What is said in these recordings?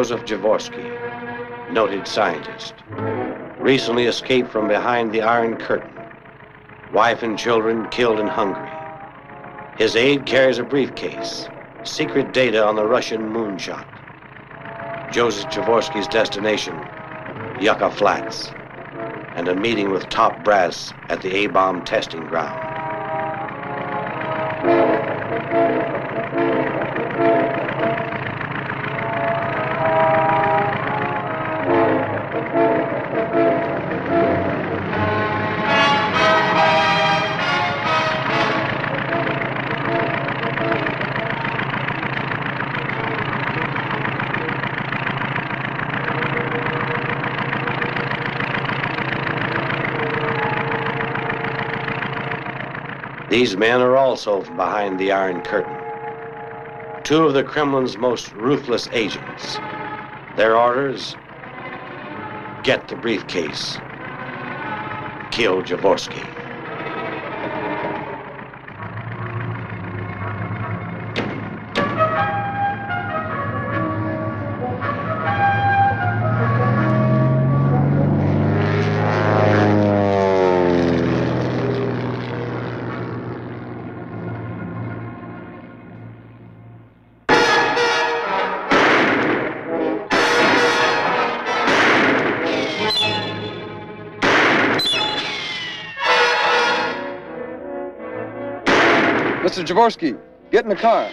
Joseph Javorsky, noted scientist, recently escaped from behind the Iron Curtain. Wife and children killed in Hungary. His aide carries a briefcase, secret data on the Russian moonshot. Joseph Javorsky's destination, Yucca Flats, and a meeting with top brass at the A-bomb testing ground. These men are also behind the Iron Curtain. Two of the Kremlin's most ruthless agents. Their orders get the briefcase, kill Javorsky. Javorsky, get in the car.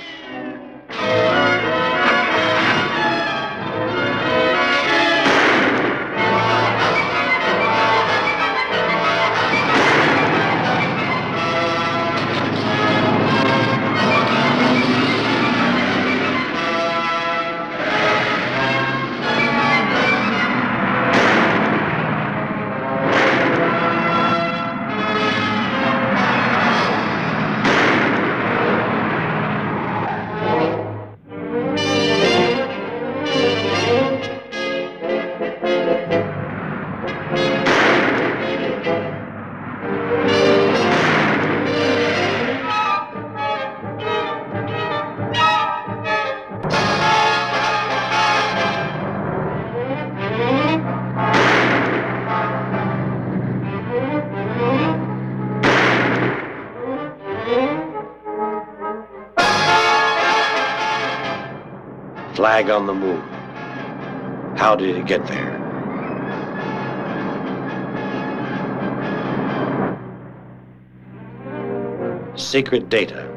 Flag on the moon. How did it get there? Secret data.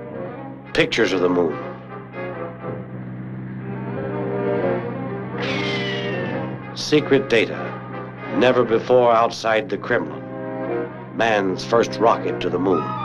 Pictures of the moon. Secret data. Never before outside the Kremlin. Man's first rocket to the moon.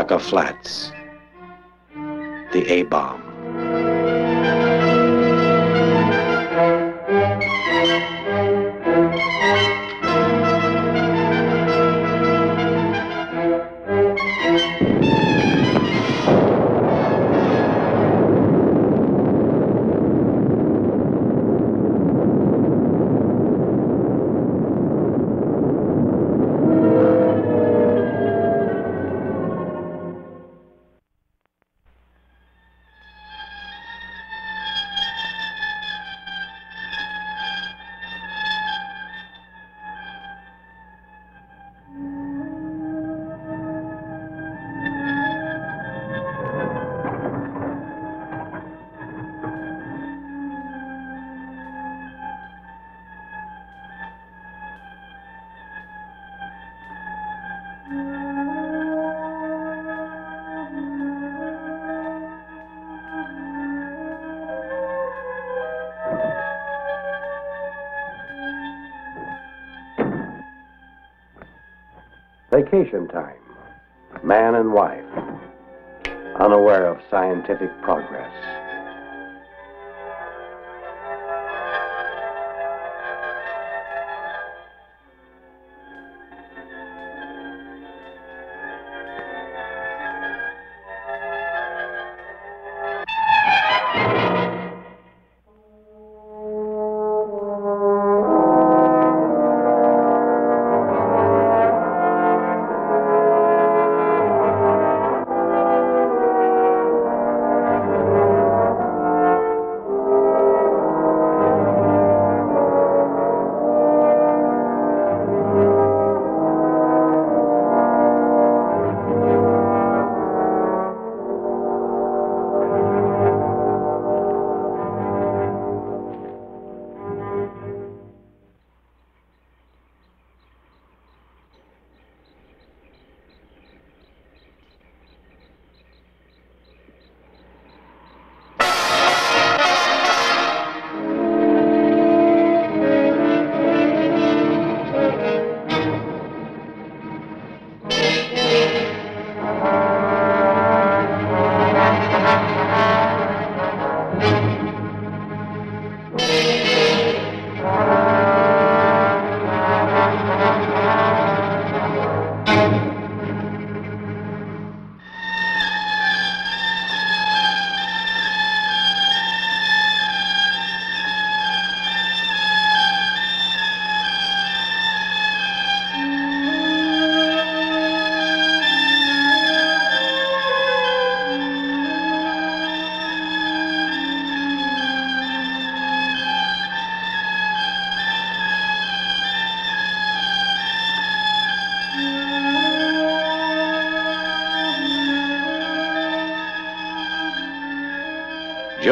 Yucca Flats, the A bomb. Vacation time. Man and wife, unaware of scientific progress.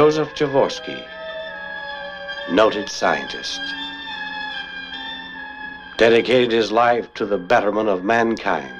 Joseph Javorsky, noted scientist, dedicated his life to the betterment of mankind.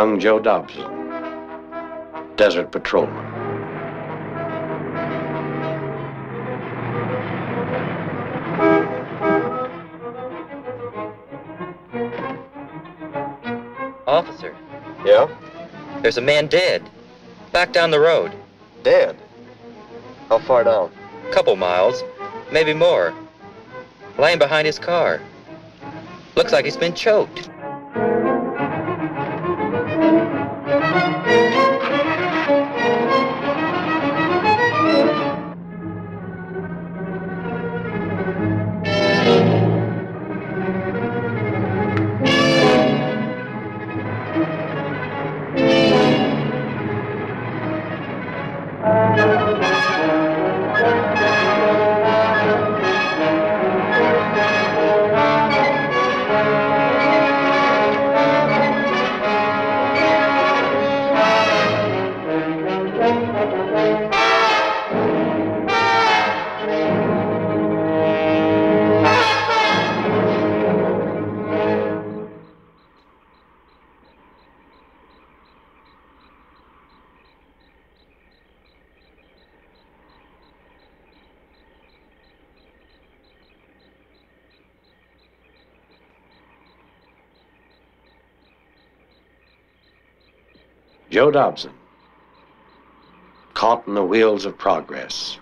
Young Joe Dobson, desert patrolman. Officer, Yeah? there's a man dead. Back down the road. Dead. How far down? Couple miles, maybe more. Laying behind his car. Looks like he's been choked. Joe Dobson, caught in the wheels of progress.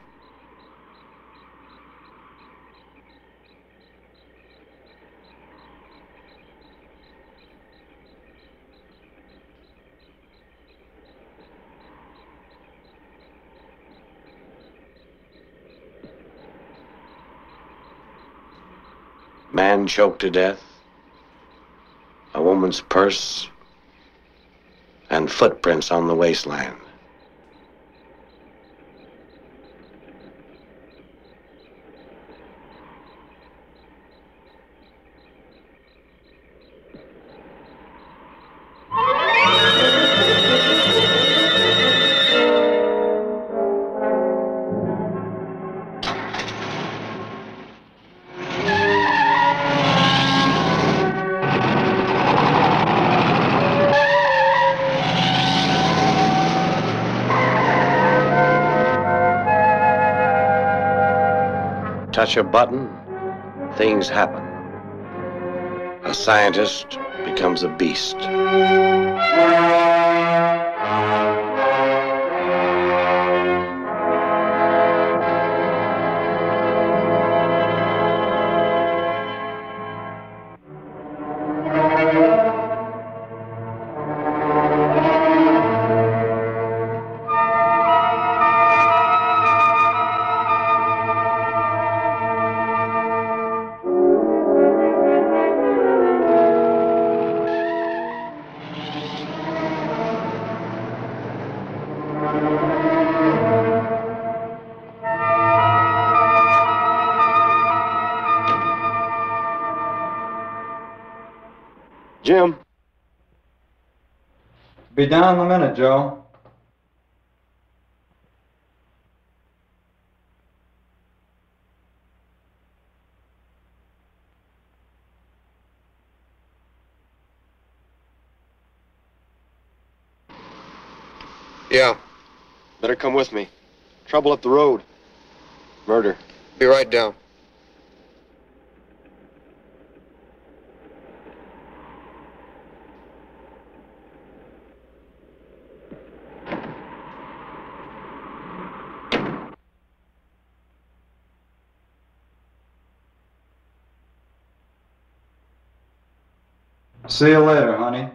Man choked to death. A woman's purse and footprints on the wasteland. Touch a button, things happen. A scientist becomes a beast. Be down in a minute, Joe. Yeah. Better come with me. Trouble up the road. Murder. Be right down. See you later, honey.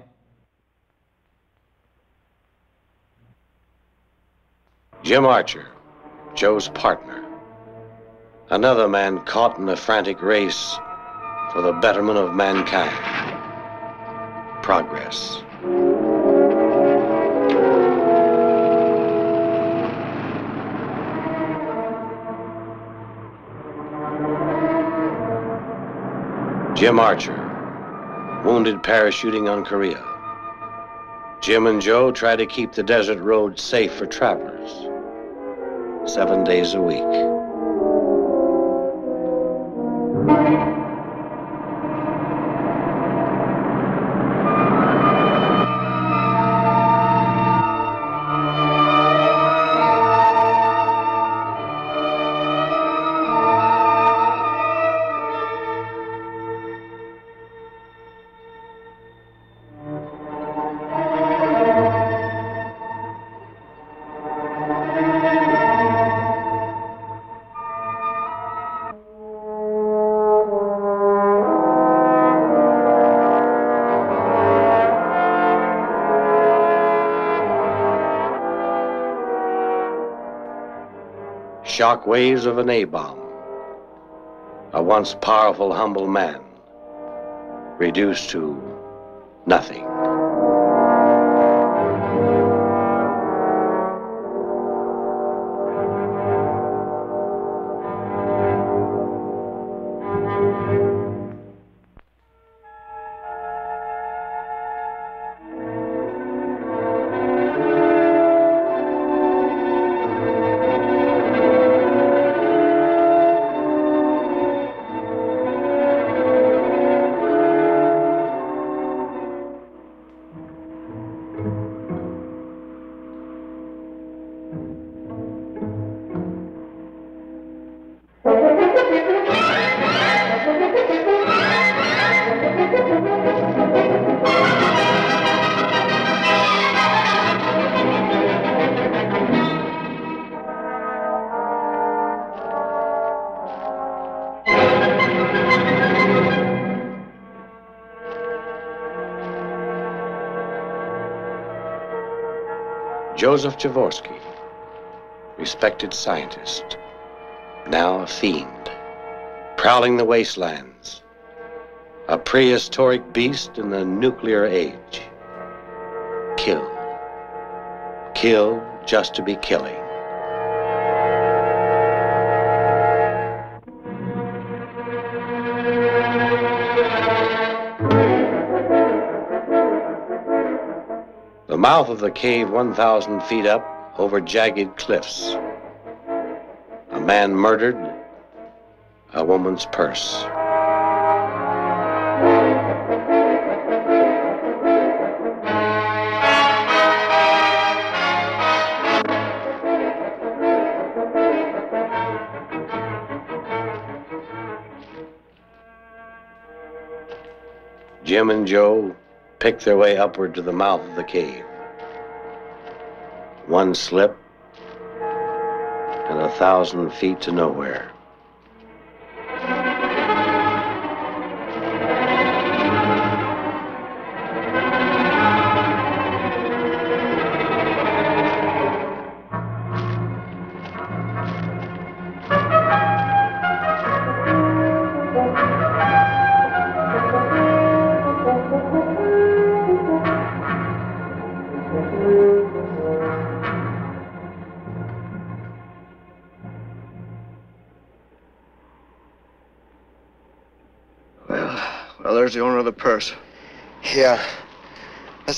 Jim Archer, Joe's partner. Another man caught in a frantic race for the betterment of mankind. Progress. Jim Archer, wounded parachuting on Korea. Jim and Joe try to keep the desert road safe for travelers. Seven days a week. Shock waves of an A bomb. A once powerful, humble man, reduced to nothing. Joseph Javorsky, respected scientist, now a fiend, prowling the wastelands, a prehistoric beast in the nuclear age. Kill. Kill just to be killing. Mouth of the cave 1,000 feet up over jagged cliffs. A man murdered, a woman's purse. Jim and Joe picked their way upward to the mouth of the cave. One slip, and a thousand feet to nowhere.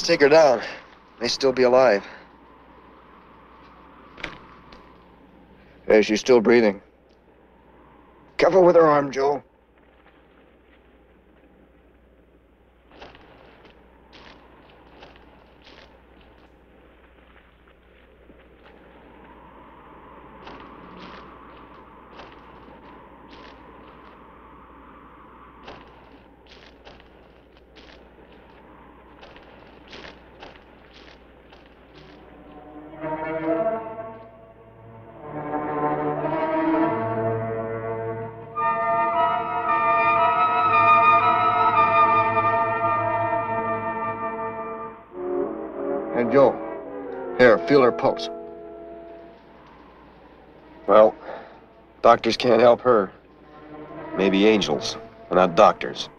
Take her down. May still be alive. Hey, she's still breathing. Careful with her arm, Joe. Feel her pulse. Well, doctors can't help her. Maybe angels, but not doctors.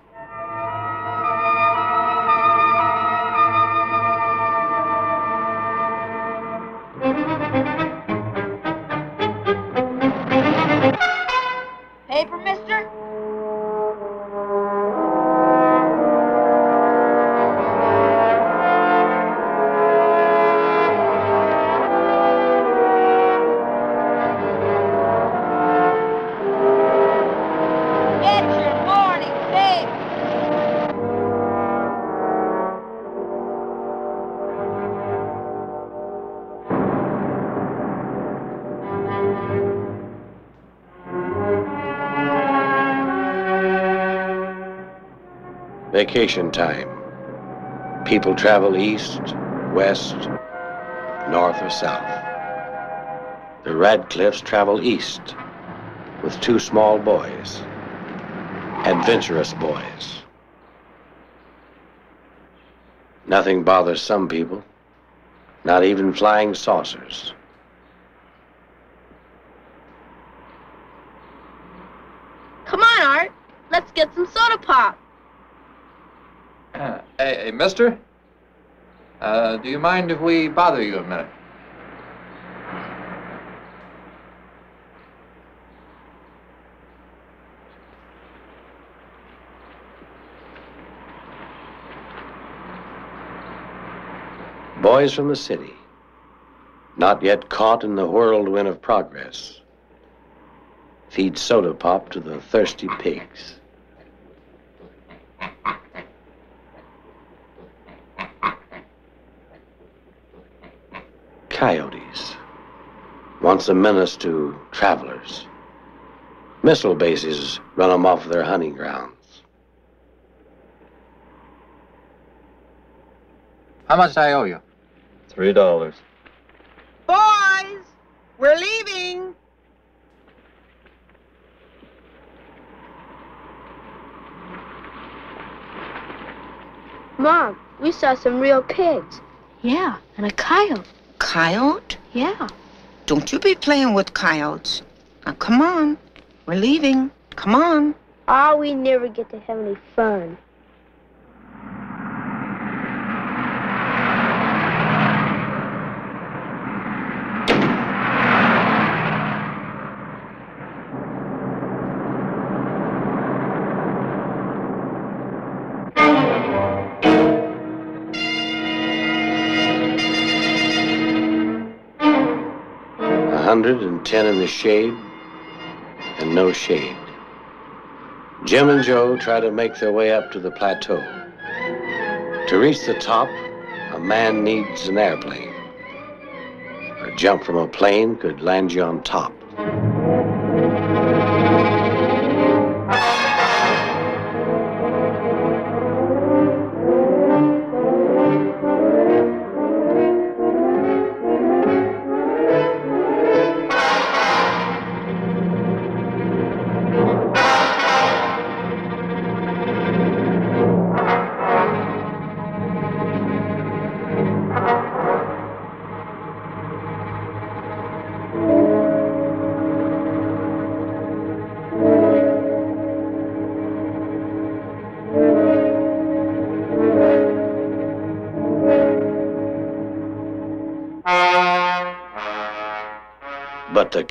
vacation time. People travel east, west, north, or south. The Radcliffes travel east with two small boys, adventurous boys. Nothing bothers some people, not even flying saucers. Come on, Art. Let's get some soda pop. Hey, hey, mister? Uh, do you mind if we bother you a minute? Boys from the city, not yet caught in the whirlwind of progress, feed soda pop to the thirsty pigs. Coyotes, once a menace to travelers. Missile bases run them off their hunting grounds. How much do I owe you? Three dollars. Boys, we're leaving. Mom, we saw some real pigs. Yeah, and a coyote. Coyote? Yeah. Don't you be playing with coyotes. Now, come on. We're leaving. Come on. Oh, we never get to have any fun. A hundred and ten in the shade, and no shade. Jim and Joe try to make their way up to the plateau. To reach the top, a man needs an airplane. A jump from a plane could land you on top.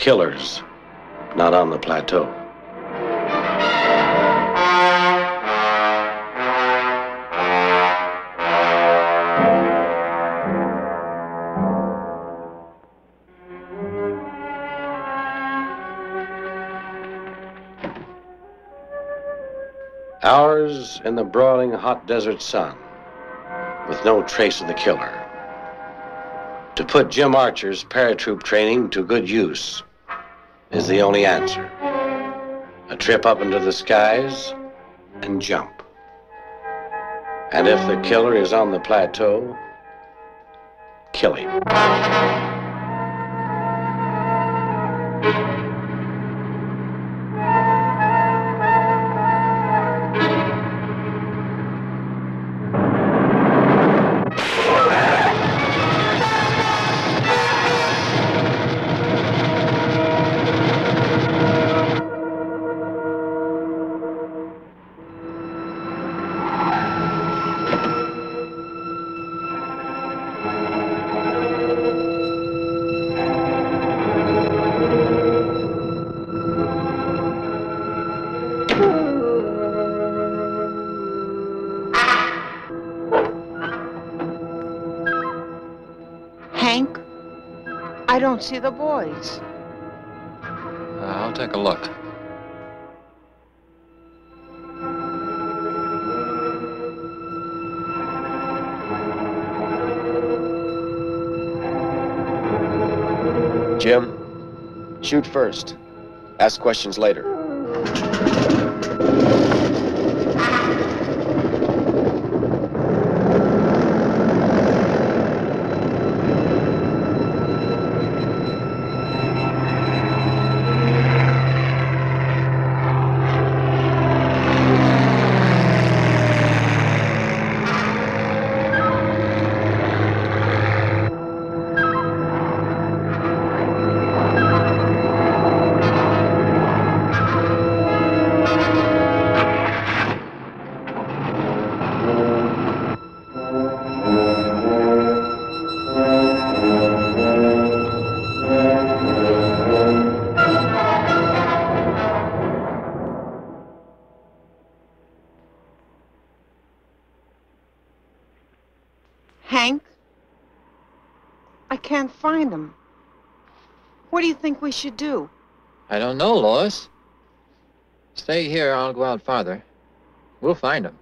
Killers, not on the plateau. Hours in the broiling hot desert sun, with no trace of the killer. To put Jim Archer's paratroop training to good use is the only answer. A trip up into the skies and jump. And if the killer is on the plateau, kill him. Don't see the boys. Uh, I'll take a look. Jim, shoot first. Ask questions later. Should do? I don't know, Lois. Stay here, I'll go out farther. We'll find him.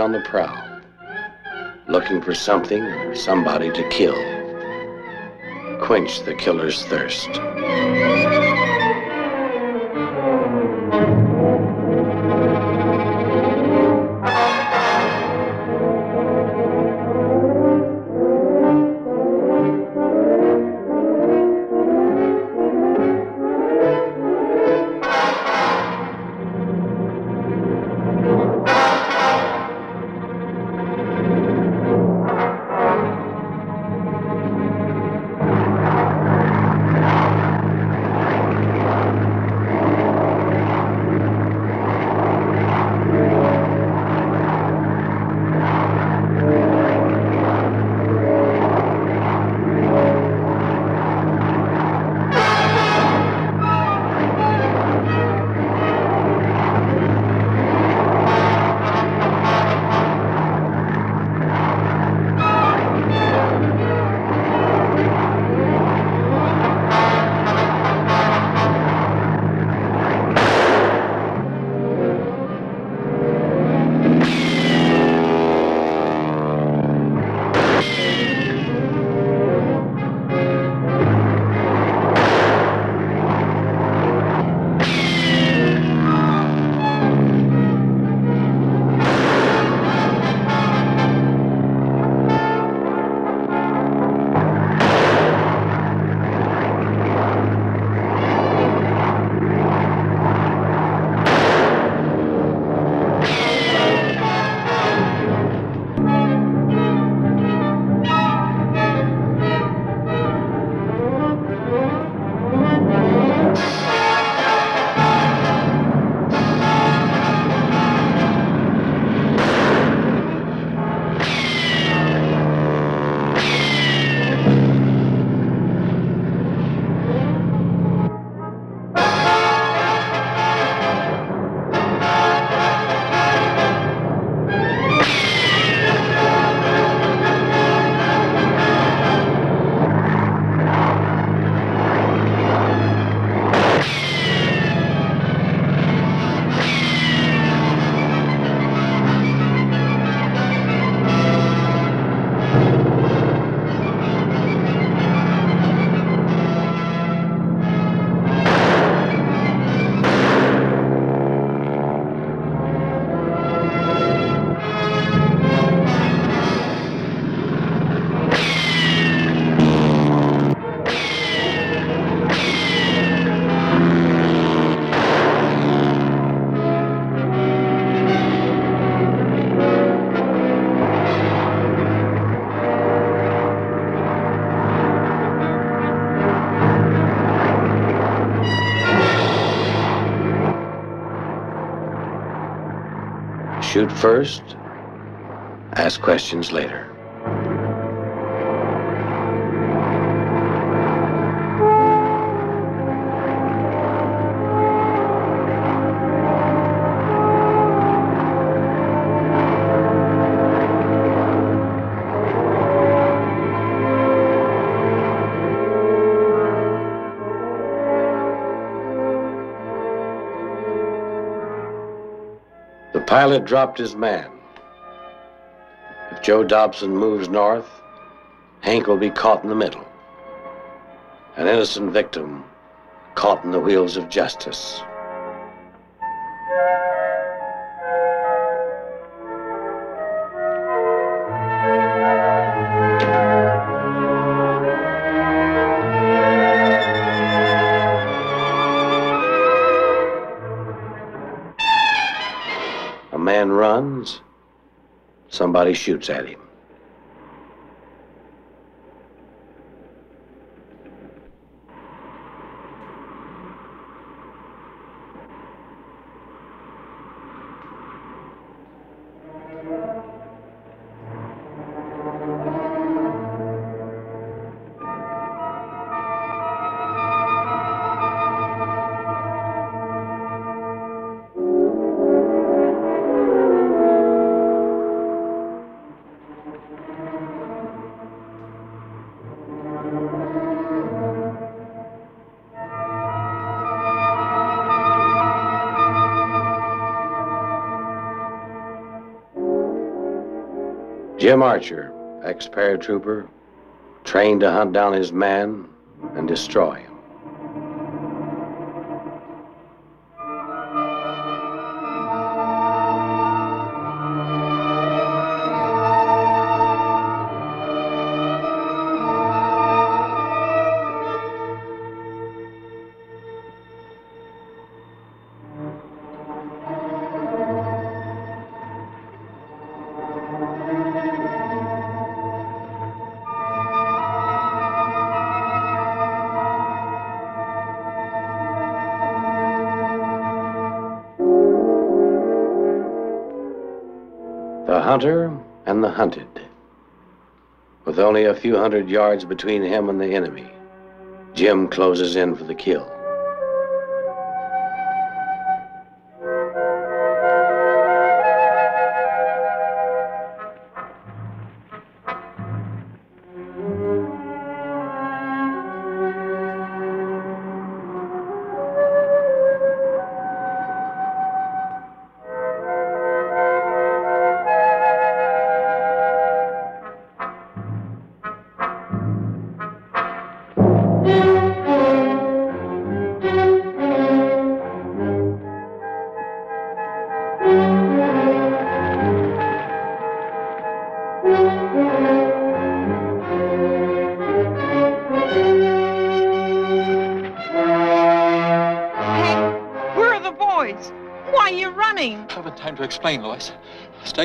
On the prowl, looking for something or somebody to kill. Quench the killer's thirst. Shoot first, ask questions later. Pilot dropped his man. If Joe Dobson moves north, Hank will be caught in the middle. An innocent victim caught in the wheels of justice. Somebody shoots at him. Jim Archer, ex paratrooper, trained to hunt down his man and destroy him. The hunter and the hunted. With only a few hundred yards between him and the enemy, Jim closes in for the kill.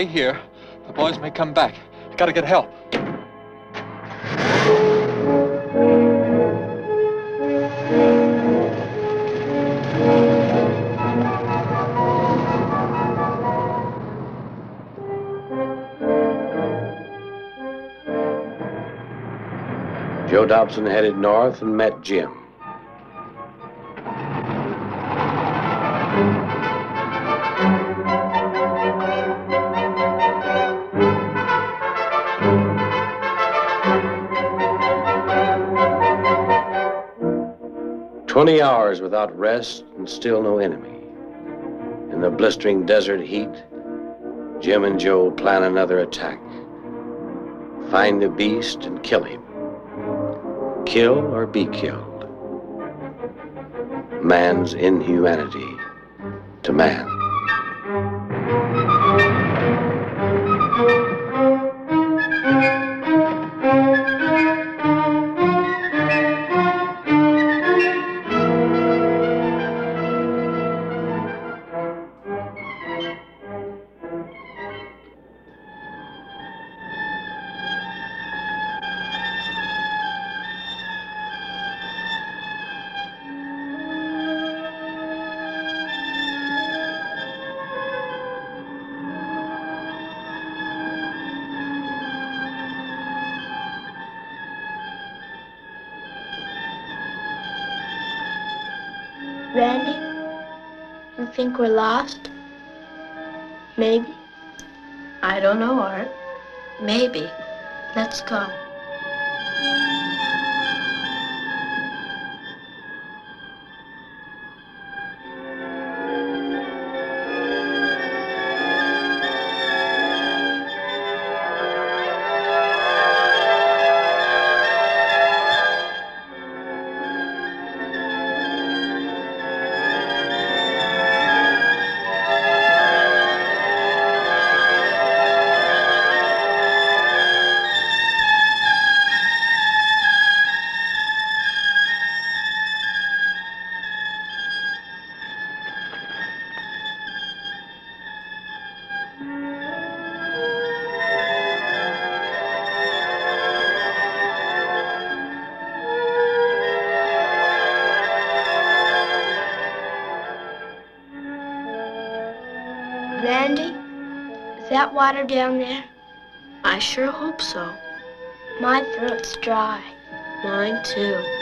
Stay here. The boys may come back. I gotta get help. Joe Dobson headed north and met Jim. Twenty hours without rest and still no enemy. In the blistering desert heat, Jim and Joe plan another attack. Find the beast and kill him. Kill or be killed. Man's inhumanity to man. Let's go. Water down there? I sure hope so. My throat's dry. Mine too.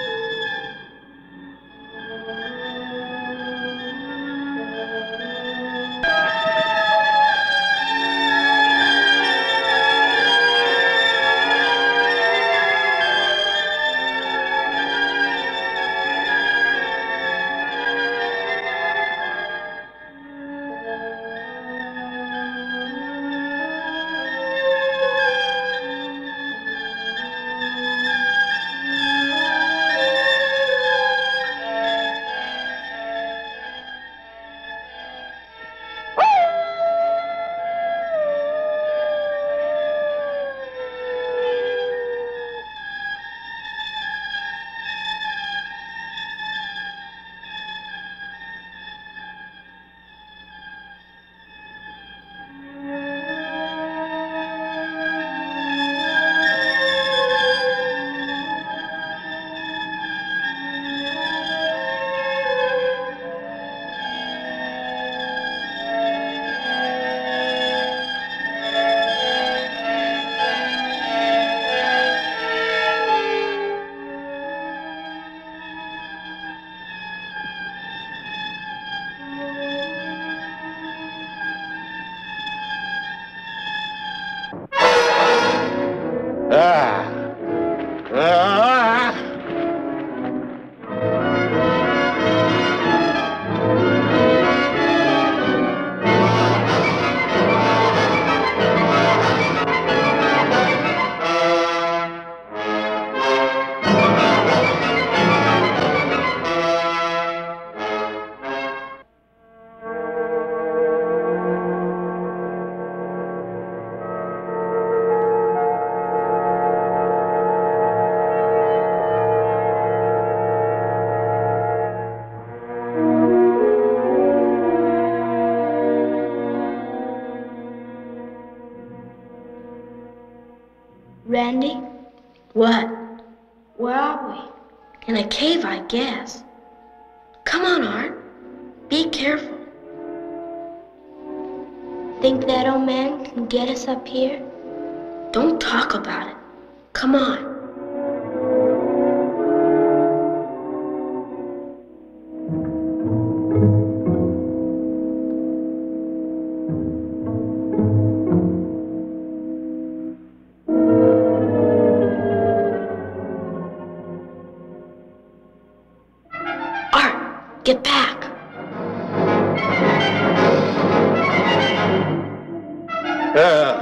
Ah.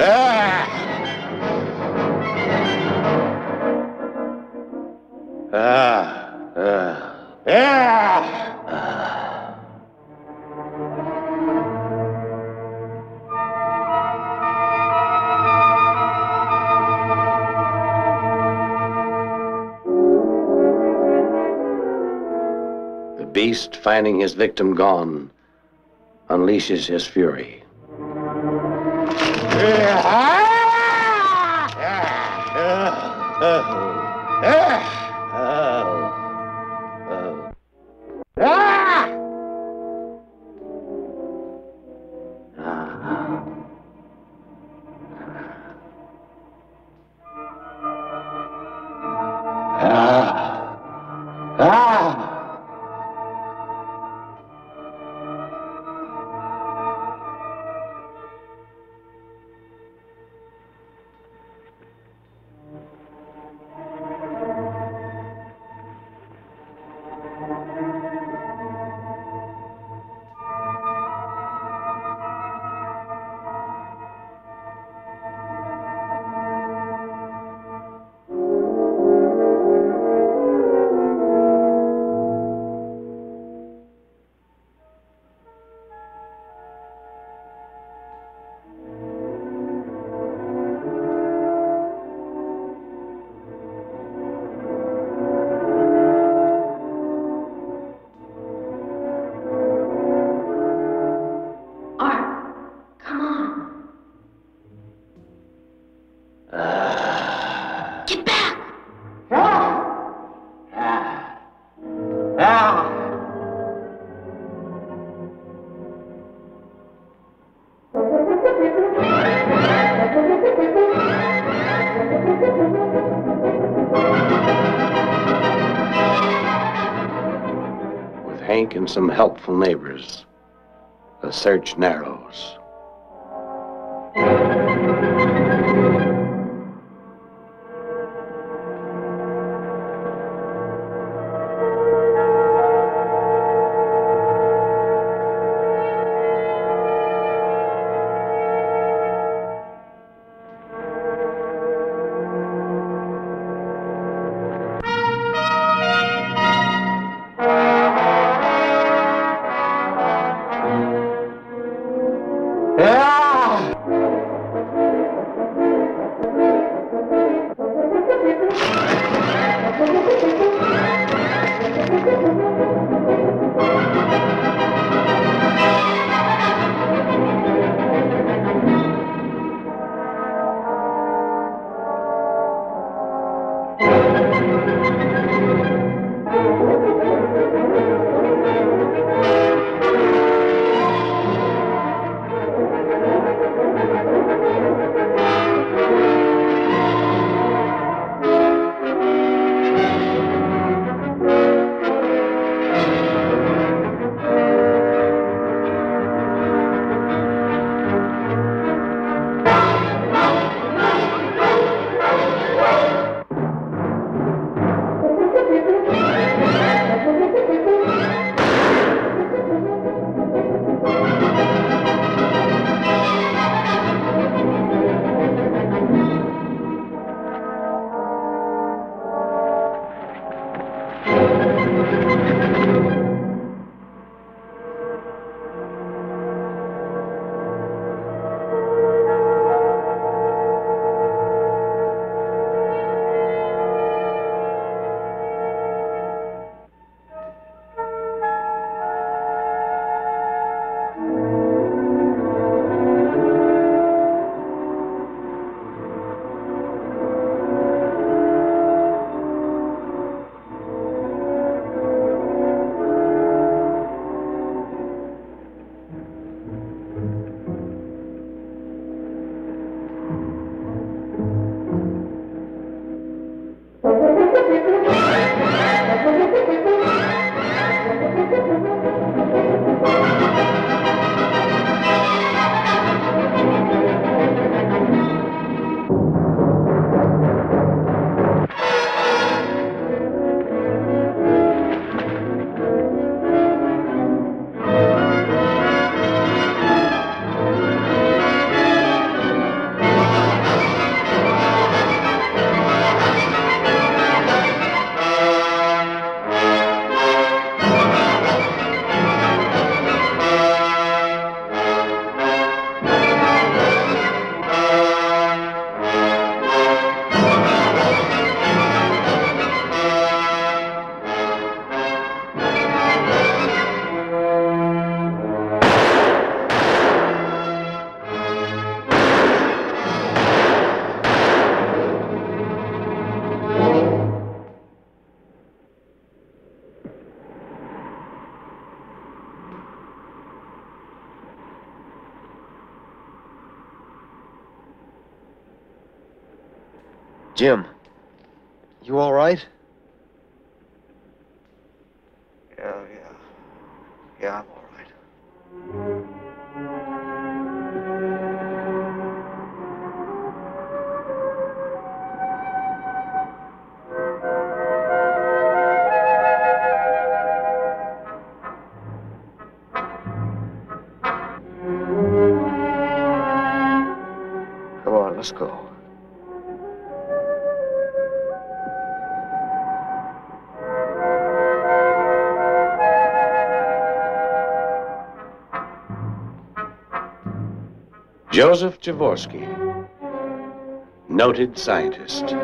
Ah. Ah. Ah. Ah. The beast, finding his victim gone, unleashes his fury. Some helpful neighbors, the search narrows. Jim, you all right? Yeah, yeah. Yeah, I'm all right. Come on, let's go. Joseph Javorsky, noted scientist.